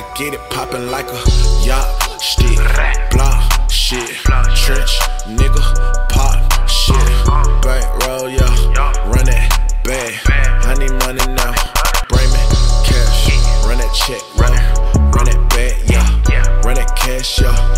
I get it poppin' like a yacht stick. Block shit, trench nigga, pop shit. Bank roll, yo, run it back. I need money now, bring me cash. Run that check, run, run that bag, yeah. Run that cash, yo.